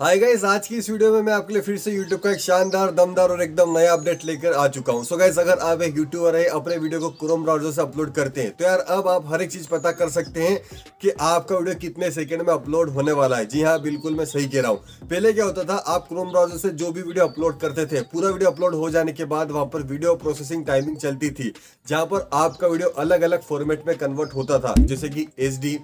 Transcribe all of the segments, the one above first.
Hi guys आज की इस वीडियो में मैं आपके लिए फिर से यूट्यूब का एक शानदार, दमदार और एकदम नया अपडेट लेकर आ चुका हूँ। सो गाइस अगर आप एक यूट्यूबर है, अपने वीडियो को क्रोम ब्राउज़र से अपलोड करते हैं तो यार अब आप हर एक चीज़ पता कर सकते हैं कि आपका वीडियो कितने सेकंड में अपलोड होने वाला है। जी हाँ बिल्कुल मैं सही कह रहा हूँ। पहले क्या होता था, आप क्रोम ब्राउज़र से जो भी वीडियो अपलोड करते थे, पूरा वीडियो अपलोड हो जाने के बाद वहाँ पर वीडियो प्रोसेसिंग टाइमिंग चलती थी, जहाँ पर आपका वीडियो अलग अलग फॉर्मेट में कन्वर्ट होता था, जैसे कि H D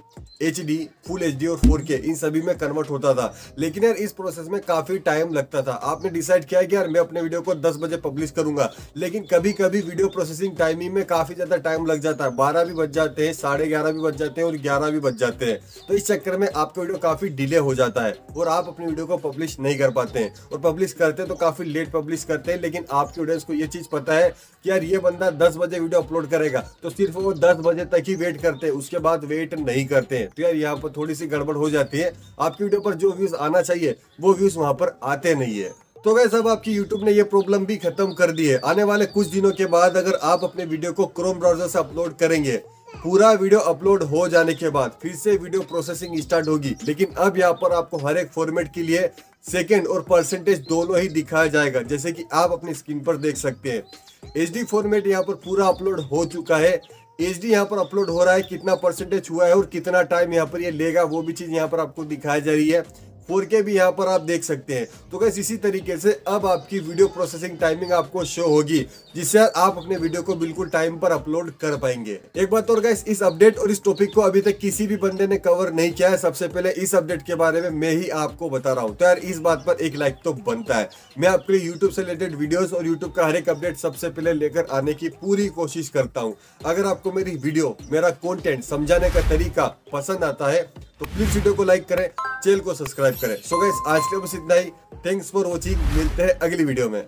full H D और फोर इन सभी में कन्वर्ट होता था। लेकिन यार इस प्रोसेस में काफ़ी टाइम लगता था। आपने डिसाइड किया कि यार मैं अपने वीडियो को 10 बजे पब्लिश करूँगा, लेकिन कभी कभी वीडियो प्रोसेसिंग टाइमिंग में काफ़ी ज़्यादा टाइम लग जाता है। बारह भी बज जाते हैं, साढ़े ग्यारह भी बज जाते हैं और ग्यारह भी बज जाते हैं। तो इस चक्कर में आपका वीडियो काफ़ी डिले हो जाता है और आप अपनी वीडियो को पब्लिश नहीं कर पाते हैं। और पब्लिश करते हैं तो काफ़ी लेट पब्लिश करते हैं, लेकिन आपके ऑडियंस को ये चीज़ पता है कि यार ये बंदा दस बजे वीडियो अपलोड करेगा। तो सिर्फ़ वो दस बजे तक ही वेट करते हैं, उसके बाद वेट नहीं करते हैं। तो यार यहाँ पर थोड़ी सी गड़बड़ हो जाती है। आपकी वीडियो पर जो व्यूज़ आना चाहिए वो व्यूज़ वहाँ पर आते नहीं है। तो वैसे अब आपकी YouTube ने ये प्रॉब्लम भी खत्म कर दी है। आने वाले कुछ दिनों के बाद अगर आप अपने वीडियो को क्रोम ब्राउज़र से अपलोड करेंगे, पूरा वीडियो अपलोड हो जाने के बाद फिर से वीडियो प्रोसेसिंग स्टार्ट होगी। लेकिन अब यहाँ पर आपको हर एक फॉर्मेट के लिए सेकेंड और परसेंटेज दोनों ही दिखाया जाएगा, जैसे कि आप अपनी स्क्रीन पर देख सकते हैं। डी फॉर्मेट यहाँ पर पूरा अपलोड हो चुका है। एच डी यहाँ पर अपलोड हो रहा है, कितना परसेंटेज हुआ है और कितना टाइम यहाँ पर ये लेगा, वो भी चीज़ यहाँ पर आपको दिखाई जा रही है। फोर के भी यहाँ पर आप देख सकते हैं। तो कैसे इसी तरीके से अब आपकी वीडियो प्रोसेसिंग टाइमिंग आपको शो होगी, जिससे आप अपने वीडियो को बिल्कुल टाइम पर अपलोड कर पाएँगे। एक बात और गैस इस अपडेट और इस टॉपिक को अभी तक किसी भी बंदे ने कवर नहीं किया है। सबसे पहले इस अपडेट के बारे में मैं ही आपको बता रहा हूँ। तो यार, इस बात पर एक लाइक तो बनता है। मैं आपके लिए यूट्यूब से रिलेटेड वीडियोस और यूट्यूब का हर एक अपडेट सबसे पहले लेकर आने की पूरी कोशिश करता हूँ। अगर आपको मेरी वीडियो मेरा कॉन्टेंट समझाने का तरीका पसंद आता है तो प्लीज़ वीडियो को लाइक करें। चैनल को सब्सक्राइब करें। सो so गाइस आज के बस इतना ही। थैंक्स फॉर वॉचिंग मिलते हैं अगली वीडियो में।